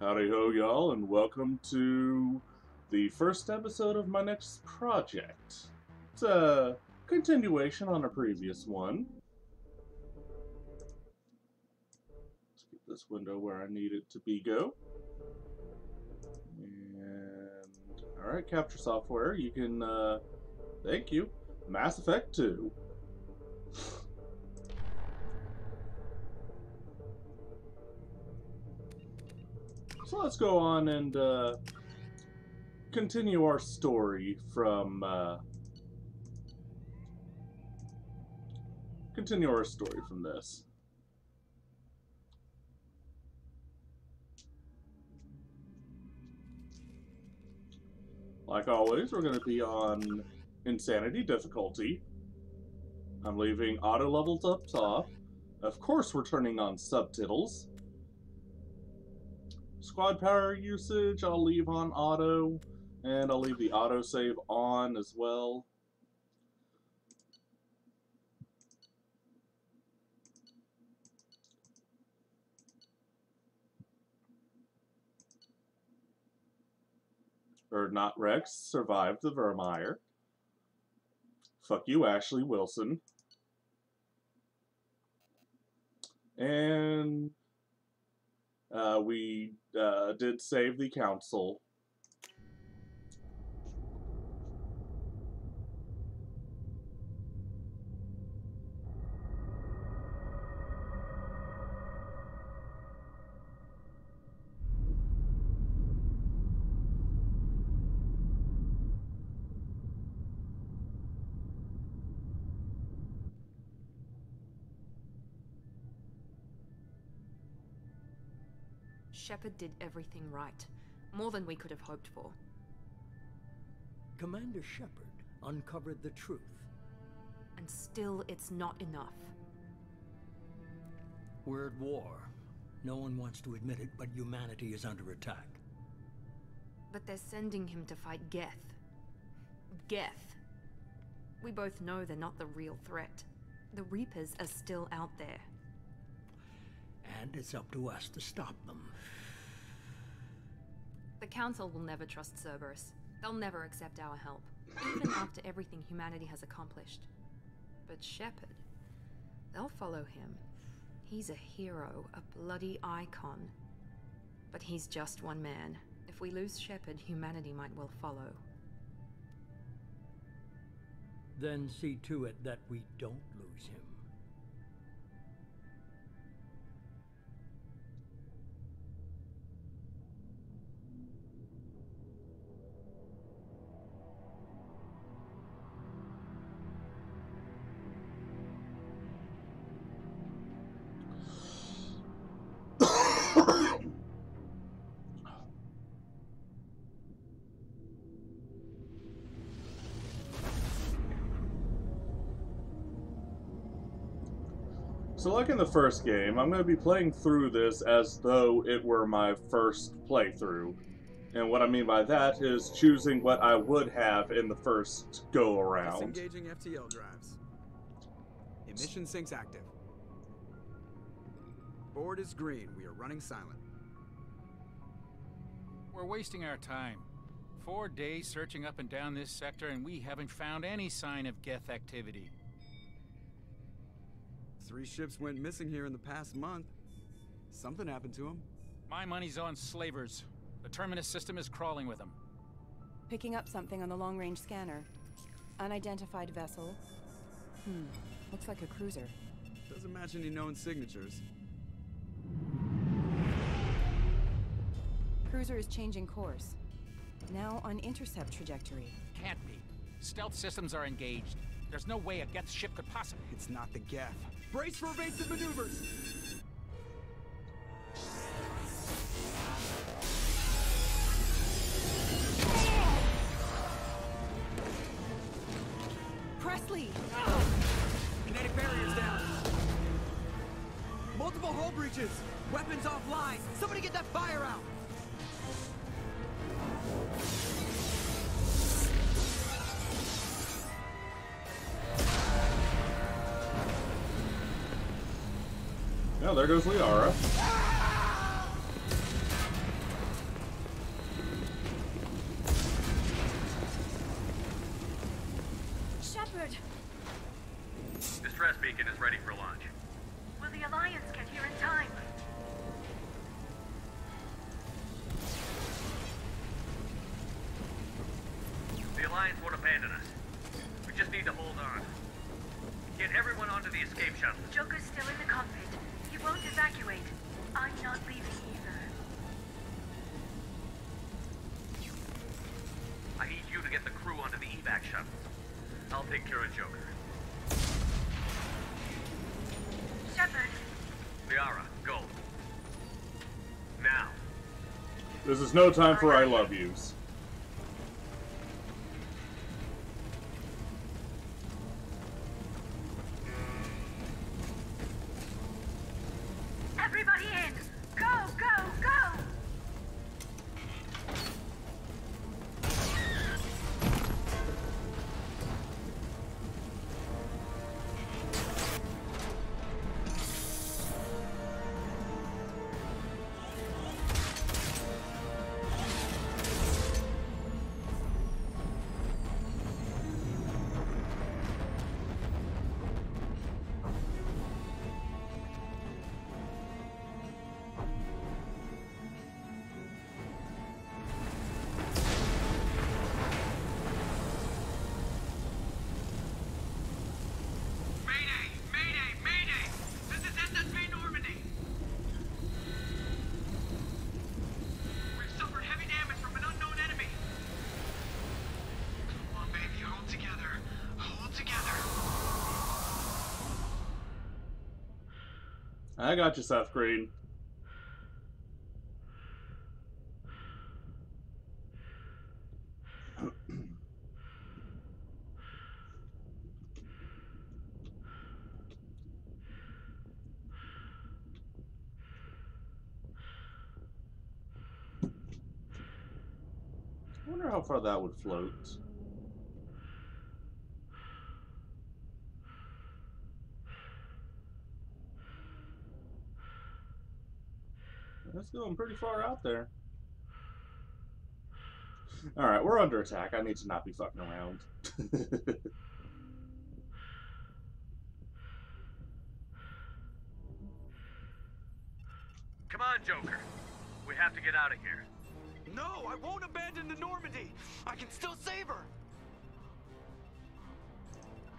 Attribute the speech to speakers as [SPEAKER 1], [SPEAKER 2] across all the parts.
[SPEAKER 1] Howdy ho, y'all, and welcome to the first episode of my next project. It's a continuation on a previous one. Let's get this window where I need it to be go. And, alright, capture software, you can, uh, thank you, Mass Effect 2. So let's go on and uh, continue our story from. Uh, continue our story from this. Like always, we're going to be on Insanity difficulty. I'm leaving auto levels up top. Of course, we're turning on subtitles. Squad power usage, I'll leave on auto, and I'll leave the autosave on as well. Urdnot Wrex survived the Virmire. Fuck you, Ashley Wilson. And we uh, did save the council.
[SPEAKER 2] Shepard did everything right. More than we could have hoped for.
[SPEAKER 3] Commander Shepard uncovered the truth.
[SPEAKER 2] And still, it's not enough.
[SPEAKER 3] We're at war. No one wants to admit it, but humanity is under attack.
[SPEAKER 2] But they're sending him to fight Geth. Geth. We both know they're not the real threat. The Reapers are still out there.
[SPEAKER 3] And it's up to us to stop them.
[SPEAKER 2] The Council will never trust Cerberus. They'll never accept our help, even after everything humanity has accomplished. But Shepard, they'll follow him. He's a hero, a bloody icon. But he's just one man. If we lose Shepard, humanity might well follow.
[SPEAKER 3] Then see to it that we don't lose him.
[SPEAKER 1] So like in the first game, I'm going to be playing through this as though it were my first playthrough. And what I mean by that is choosing what I would have in the first go around.
[SPEAKER 4] Disengaging FTL drives. Emission sinks active. Board is green. We are running silent.
[SPEAKER 5] We're wasting our time. Four days searching up and down this sector, and we haven't found any sign of Geth activity.
[SPEAKER 4] Three ships went missing here in the past month. Something happened to them.
[SPEAKER 5] My money's on slavers. The Terminus system is crawling with them.
[SPEAKER 6] Picking up something on the long-range scanner. Unidentified vessel. Hmm, looks like a cruiser.
[SPEAKER 4] Doesn't match any known signatures.
[SPEAKER 6] Cruiser is changing course. Now on intercept trajectory.
[SPEAKER 5] Can't be. Stealth systems are engaged. There's no way a Geth ship could possibly.
[SPEAKER 4] It's not the Geth. Brace for evasive maneuvers!
[SPEAKER 6] Pressly!
[SPEAKER 4] Kinetic barriers down! Multiple hull breaches! Weapons offline! Somebody get that fire out!
[SPEAKER 1] Yeah, there goes Liara. Shepard!
[SPEAKER 7] Distress beacon is ready for launch.
[SPEAKER 8] Will the Alliance get here in time?
[SPEAKER 7] The Alliance won't abandon us. We just need to hold on. Get everyone onto the escape shuttle.
[SPEAKER 8] Joker's
[SPEAKER 7] take care of Joker.
[SPEAKER 8] Shepard,
[SPEAKER 7] Liara, go. Now.
[SPEAKER 1] This is no time for I love yous. I got you, Seth Green. I wonder how far that would float. That's going pretty far out there. Alright, we're under attack. I need to not be fucking around.
[SPEAKER 7] Come on, Joker. We have to get out of here.
[SPEAKER 4] No, I won't abandon the Normandy. I can still save her.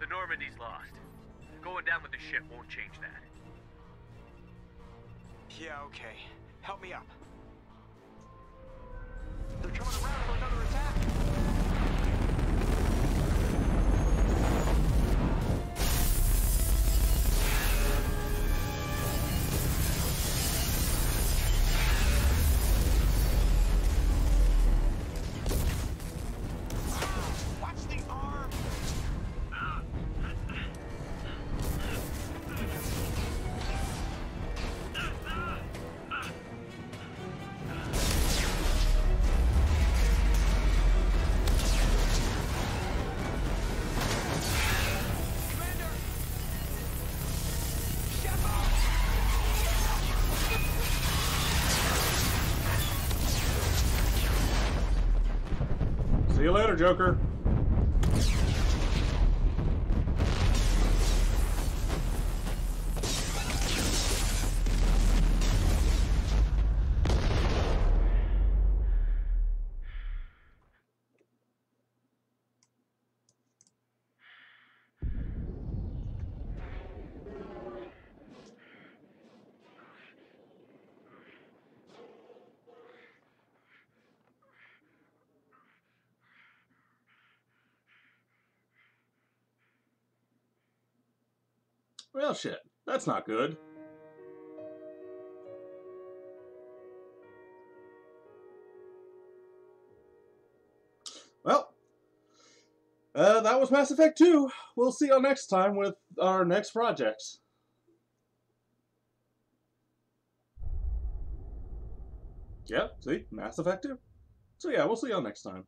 [SPEAKER 7] The Normandy's lost. Going down with the ship won't change that.
[SPEAKER 4] Yeah, okay. Help me up.
[SPEAKER 1] See you later, Joker. Well, shit. That's not good. Well, uh, that was Mass Effect 2. We'll see y'all next time with our next projects. Yep, see? Mass Effect 2. So yeah, we'll see y'all next time.